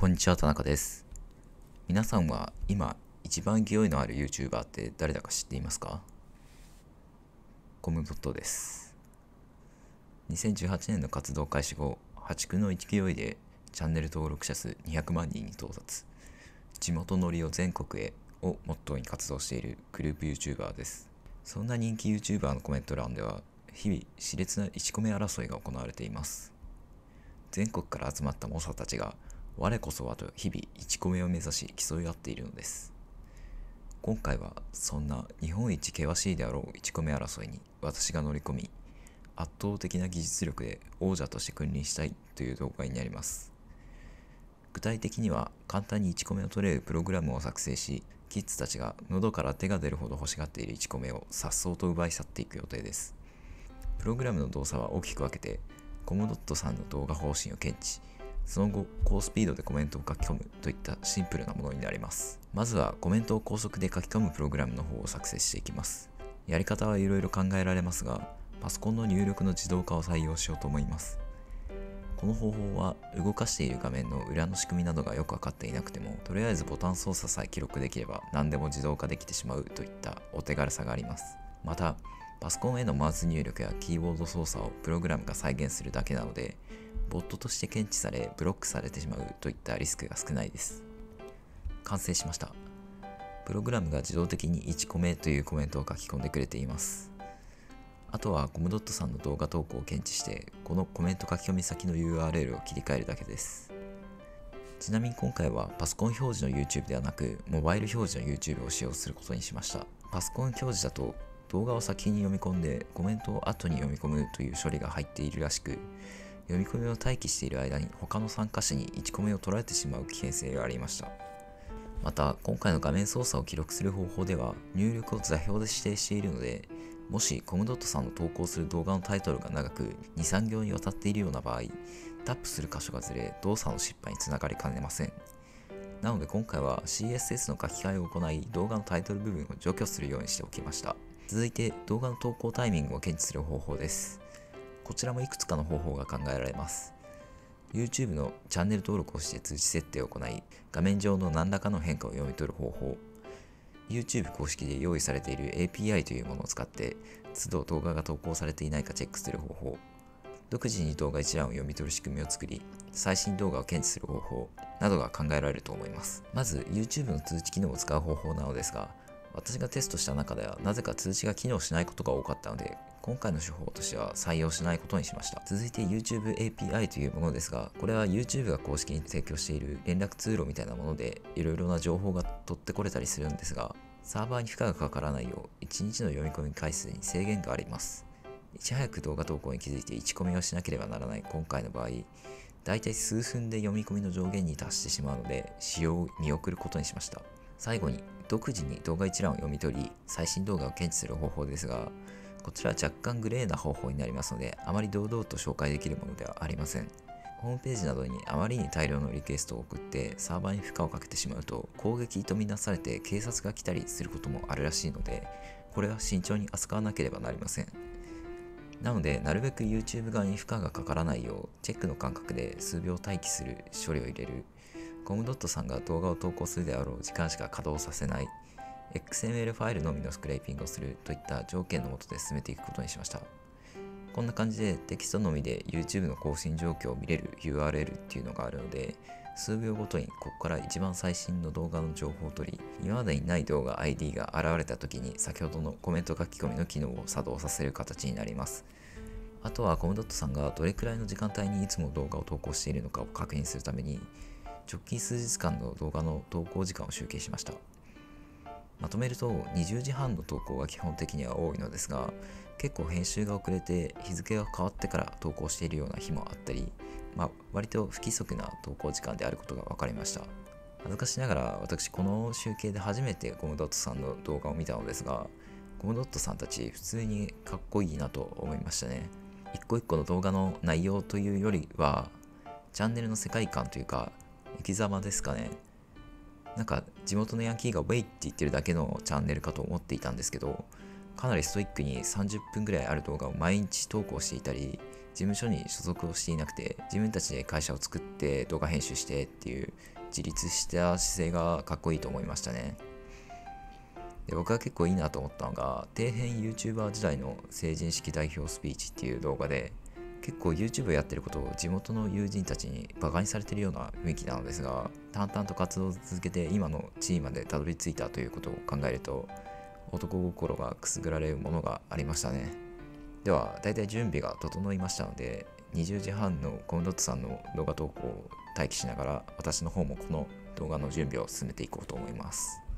こんにちは、田中です。皆さんは今一番勢いのある YouTuber って誰だか知っていますか？コムドットです。2018年の活動開始後、破竹の勢いでチャンネル登録者数200万人に到達。地元ノリを全国へをモットーに活動しているグループ YouTuber です。そんな人気 YouTuber のコメント欄では、日々熾烈な1コメ争いが行われています。全国から集まった猛者たちが我こそはと日々1コメを目指し競い合っているのです。今回はそんな日本一険しいであろう1コメ争いに私が乗り込み圧倒的な技術力で王者として君臨したいという動画になります。具体的には簡単に1コメを取れるプログラムを作成しキッズたちが喉から手が出るほど欲しがっている1コメを颯爽と奪い去っていく予定です。プログラムの動作は大きく分けてコムドットさんの動画方針を検知。その後高スピードでコメントを書き込むといったシンプルなものになります。まずはコメントを高速で書き込むプログラムの方を作成していきます。やり方はいろいろ考えられますがパソコンの入力の自動化を採用しようと思います。この方法は動かしている画面の裏の仕組みなどがよく分かっていなくてもとりあえずボタン操作さえ記録できれば何でも自動化できてしまうといったお手軽さがあります。またパソコンへのマウス入力やキーボード操作をプログラムが再現するだけなのでボットとして検知されブロックされてしまうといったリスクが少ないです。完成しました。プログラムが自動的に1コメというコメントを書き込んでくれています。あとはコムドットさんの動画投稿を検知してこのコメント書き込み先の URL を切り替えるだけです。ちなみに今回はパソコン表示の YouTube ではなくモバイル表示の YouTube を使用することにしました。パソコン表示だと動画を先に読み込んでコメントを後に読み込むという処理が入っているらしく読み込みを待機している間に他の参加者に1コメを取られてしまう危険性がありました。また今回の画面操作を記録する方法では入力を座標で指定しているのでもしコムドットさんの投稿する動画のタイトルが長く23行にわたっているような場合タップする箇所がずれ動作の失敗につながりかねません。なので今回は CSS の書き換えを行い動画のタイトル部分を除去するようにしておきました。続いて動画の投稿タイミングを検知する方法です。こちらもいくつかの方法が考えられます。YouTube のチャンネル登録をして通知設定を行い画面上の何らかの変化を読み取る方法。YouTube 公式で用意されている API というものを使って都度動画が投稿されていないかチェックする方法。独自に動画一覧を読み取る仕組みを作り最新動画を検知する方法などが考えられると思います。まず YouTube の通知機能を使う方法なのですが私がテストした中ではなぜか通知が機能しないことが多かったので今回の手法としては採用しないことにしました。続いて YouTube API というものですがこれは YouTube が公式に提供している連絡通路みたいなものでいろいろな情報が取ってこれたりするんですがサーバーに負荷がかからないよう1日の読み込み回数に制限があります。いち早く動画投稿に気づいて1コメをしなければならない今回の場合だいたい数分で読み込みの上限に達してしまうので使用を見送ることにしました。最後に独自に動画一覧を読み取り最新動画を検知する方法ですがこちらは若干グレーな方法になりますのであまり堂々と紹介できるものではありません。ホームページなどにあまりに大量のリクエストを送ってサーバーに負荷をかけてしまうと攻撃とみなされて警察が来たりすることもあるらしいのでこれは慎重に扱わなければなりません。なのでなるべく YouTube 側に負荷がかからないようチェックの間隔で数秒待機する処理を入れる。コムドットさんが動画を投稿するであろう時間しか稼働させない。XML ファイルのみのスクレーピングをするといった条件のもとで進めていくことにしました。こんな感じでテキストのみで YouTube の更新状況を見れる URL っていうのがあるので数秒ごとにここから一番最新の動画の情報を取り今までにない動画 ID が現れた時に先ほどのコメント書き込みの機能を作動させる形になります。あとはコムドットさんがどれくらいの時間帯にいつも動画を投稿しているのかを確認するために直近数日間の動画の投稿時間を集計しました。まとめると20時半の投稿が基本的には多いのですが結構編集が遅れて日付が変わってから投稿しているような日もあったり、まあ、割と不規則な投稿時間であることが分かりました。恥ずかしながら私この集計で初めてコムドットさんの動画を見たのですがコムドットさんたち普通にかっこいいなと思いましたね。一個一個の動画の内容というよりはチャンネルの世界観というか生き様ですかね。なんか地元のヤンキーがウェイって言ってるだけのチャンネルかと思っていたんですけどかなりストイックに30分ぐらいある動画を毎日投稿していたり事務所に所属をしていなくて自分たちで会社を作って動画編集してっていう自立した姿勢がかっこいいと思いましたね。で僕が結構いいなと思ったのが底辺 YouTuber 時代の成人式代表スピーチっていう動画で結構 YouTube やってることを地元の友人たちにバカにされてるような雰囲気なのですが淡々と活動を続けて今の地位までたどり着いたということを考えると男心がくすぐられるものがありましたね。では大体準備が整いましたので20時半のコムドットさんの動画投稿を待機しながら私の方もこの動画の準備を進めていこうと思います。